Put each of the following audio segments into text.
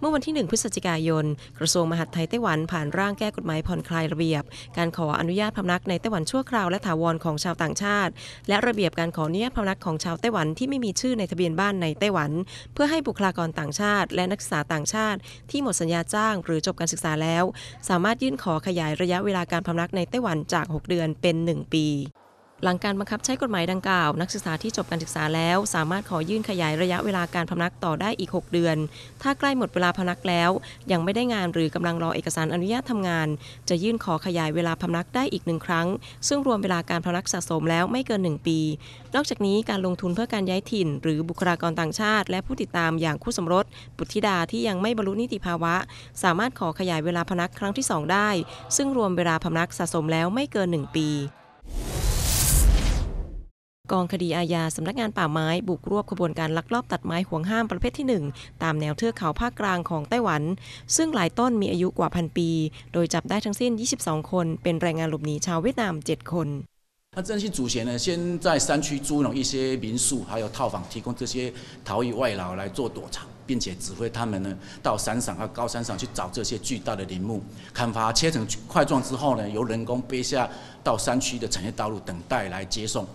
เมื่อวันที่ 1 พฤศจิกายน กระทรวงมหาดไทยไต้หวันผ่านร่างแก้กฎหมายผ่อนคลายระเบียบ การขออนุญาตพำนักในไต้หวันชั่วคราวและถาวรของชาวต่างชาติ และระเบียบการขออนุญาตพำนักของชาวไต้หวันที่ไม่มีชื่อในทะเบียนบ้านในไต้หวัน เพื่อให้บุคลากรต่างชาติ และนักศึกษาต่างชาติ ที่หมดสัญญาจ้าง หรือจบการศึกษาแล้ว สามารถยื่นขอขยายระยะเวลาการพำนักในไต้หวันจาก 6 เดือนเป็น 1 ปี หลังการบังคับใช้กฎหมายดังกล่าว นักศึกษาที่จบการศึกษาแล้ว สามารถขอยื่นขยายระยะเวลาการพำนักต่อได้อีก 6 เดือน ถ้าใกล้หมดเวลาพำนักแล้ว ยังไม่ได้งานหรือกำลังรอเอกสารอนุญาตทำงาน จะยื่นขอขยายเวลาพำนักได้อีกหนึ่งครั้ง ซึ่งรวมเวลาการพำนักสะสมแล้วไม่เกิน 1 ปี นอกจากนี้การลงทุนเพื่อการย้ายถิ่น หรือบุคลากรต่างชาติ และผู้ติดตามอย่างคู่สมรสบุตรธิดาที่ยังไม่บรรลุนิติภาวะ สามารถขอขยายเวลาพำนักครั้งที่ 2 ได้ ซึ่งรวมเวลาพำนักสะสมแล้วไม่เกิน 1 ปี กองคดีอาญาสำนักงานป่าไม้บุกรวบขบวนการลักลอบตัดไม้ห่วงห้ามประเภทที่ 1 ตามแนวเทือกเขาภาคกลางของไต้หวัน ซึ่งหลายต้นมีอายุกว่าพันปี โดยจับได้ทั้งสิ้น 22 คน เป็นแรงงานหลบหนีชาวเวียดนาม 7 คน那征信祖贤呢，先在山区租拢一些民宿，还有套房，提供这些逃逸外劳来做躲藏，并且指挥他们呢到山上和高山上去找这些巨大的林木，砍伐切成块状之后呢，由人工背下到山区的产业道路等待来接送。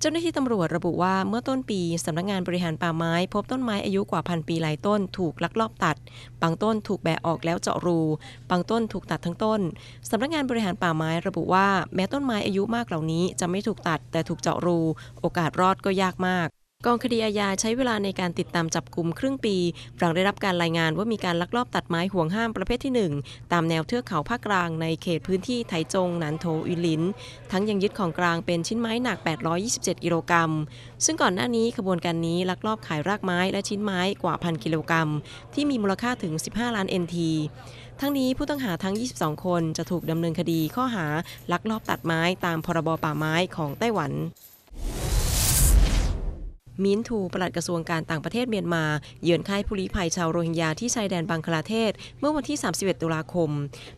เจ้าหน้าที่ตำรวจระบุว่าเมื่อต้นปีสำนักงงานบริหารป่าไม้ พบต้นไม้อายุกว่าพันปีหลายต้นถูกลักลอบตัด บางต้นถูกแบะออกแล้วเจาะรู บางต้นถูกตัดทั้งต้นสำนักงงานบริหารป่าไม้ระบุว่าแม้ต้นไม้อายุมากเหล่านี้จะไม่ถูกตัดแต่ถูกเจาะรู โอกาสรอดก็ยากมาก กองคดีอาญาใช้เวลาในการติดตามจับกลุ่มครึ่งปีหลังได้รับการรายงานว่ามีการลักลอบตัดไม้ห่วงห้ามประเภทที่ 1 ตามแนวเทือกเขาภาคกลางในเขตพื้นที่ไถจงหนานโถอุลิน ทั้งยังยึดของกลางเป็นชิ้นไม้หนัก 827 กิโลกรัม ซึ่งก่อนหน้านี้ขบวนการนี้ลักลอบขายรากไม้และชิ้นไม้กว่าพันกิโลกรัม ที่มีมูลค่าถึง 15 ล้าน NT ทั้งนี้ผู้ต้องหาทั้ง 22 คนจะถูกดำเนินคดีข้อหาลักลอบตัดไม้ตามพรบป่าไม้ของไต้หวัน มินทูปลัดกระทรวงการต่างประเทศเมียนมา เยือนค่ายผู้ลี้ภัยชาวโรฮิงญาที่ชายแดนบังคลาเทศ เมื่อวันที่ 31 ตุลาคม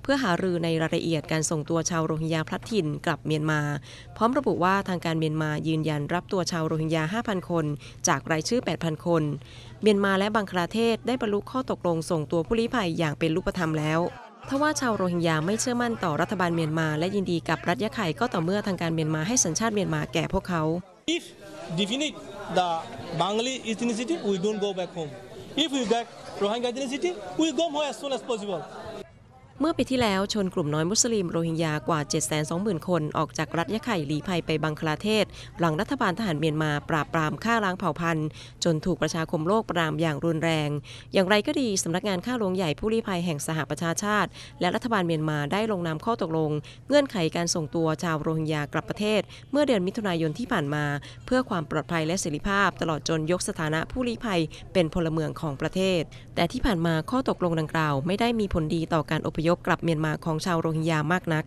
เพื่อหารือในรายละเอียดการส่งตัวชาวโรฮิงญาพลัดถิ่นกลับเมียนมา พร้อมระบุว่าทางการเมียนมายืนยันรับตัวชาวโรฮิงญา 5,000 คน จากรายชื่อ 8,000 คน เมียนมาและบังคลาเทศได้บรรลุข้อตกลงส่งตัวผู้ลี้ภัยอย่างเป็นรูปธรรมแล้วทว่าชาวโรฮิงญาไม่เชื่อมั่นต่อรัฐบาลเมียนมา และยินดีกับรัฐยะไข่ก็ต่อเมื่อทางการเมียนมาให้สัญชาติเมียนมาแก่พวกเขา If definite the Bengali ethnicity, we don't go back home. If we get Rohingya ethnicity, we go home as soon as possible. เมื่อปีที่แล้วชนกลุ่มน้อยมุสลิมโรฮิงญากว่า 720,000 คนออกจากรัฐยะไข่หลีภัยไปบังคลาเทศ หลังรัฐบาลทหารเมียนมาปราบปรามฆ่าล้างเผ่าพันธุ์ จนถูกประชาคมโลกปรามอย่างรุนแรง อย่างไรก็ดีสำนักงานข้าหลวงใหญ่ผู้ลี้ภัยแห่งสหประชาชาติ และรัฐบาลเมียนมาได้ลงนามข้อตกลง เงื่อนไขการส่งตัวชาวโรฮิงญากลับประเทศ เมื่อเดือนมิถุนายนที่ผ่านมา เพื่อความปลอดภัยและเสรีภาพ ตลอดจนยกสถานะผู้ลี้ภัยเป็นพลเมืองของประเทศ แต่ที่ผ่านมาข้อตกลงดังกล่าว ไม่ได้มีผลดีต่อการอพยพกลับเมียนมาของชาวโรฮิงญามากนัก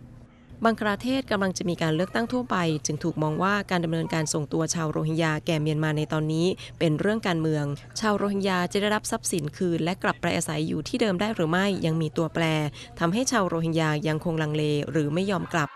บังคลาเทศกำลังจะมีการเลือกตั้งทั่วไป จึงถูกมองว่าการดำเนินการส่งตัวชาวโรฮิงญาแก่เมียนมาในตอนนี้ เป็นเรื่องการเมือง ชาวโรฮิงญาจะได้รับทรัพย์สินคืน และกลับไปอาศัยอยู่ที่เดิมได้หรือไม่ยังมีตัวแปรทำให้ชาวโรฮิงญายังคงลังเลหรือไม่ยอมกลับ